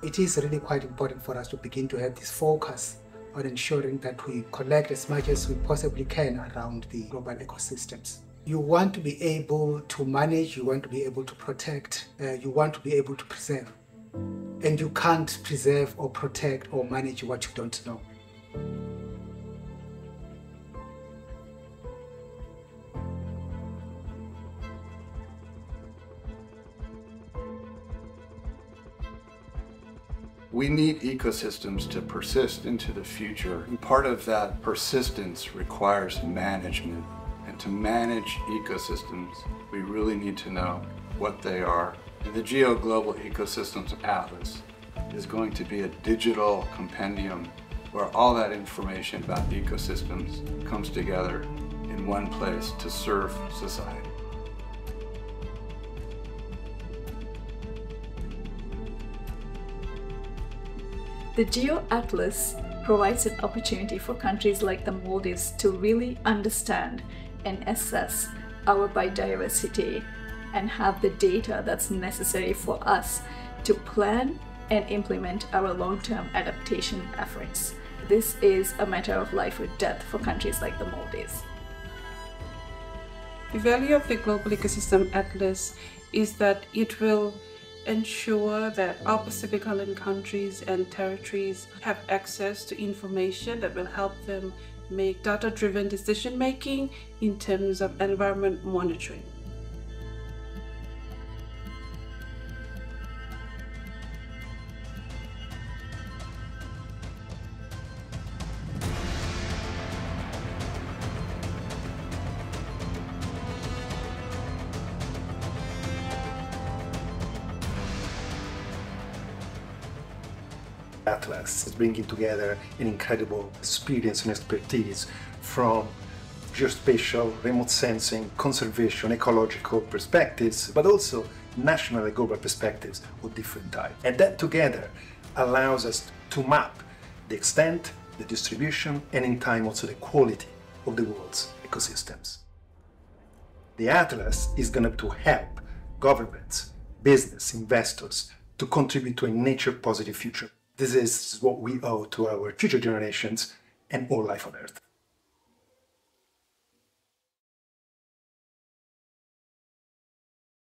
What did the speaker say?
It is really quite important for us to begin to have this focus on ensuring that we collect as much as we possibly can around the global ecosystems. You want to be able to manage, you want to be able to protect, uh, you want to be able to preserve. And you can't preserve or protect or manage what you don't know. We need ecosystems to persist into the future. And part of that persistence requires management. And to manage ecosystems, we really need to know what they are. And the Geo Global Ecosystems Atlas is going to be a digital compendium where all that information about ecosystems comes together in one place to serve society. The Geo Atlas provides an opportunity for countries like the Maldives to really understand and assess our biodiversity and have the data that's necessary for us to plan and implement our long-term adaptation efforts. This is a matter of life or death for countries like the Maldives. The value of the Global Ecosystem Atlas is that it will ensure that all Pacific Island countries and territories have access to information that will help them make data-driven decision making in terms of environment monitoring. Atlas is bringing together an incredible experience and expertise from geospatial, remote sensing, conservation, ecological perspectives, but also national and global perspectives of different types. And that together allows us to map the extent, the distribution, and in time also the quality of the world's ecosystems. The Atlas is going to help governments, business, investors to contribute to a nature positive future. This is what we owe to our future generations and all life on Earth.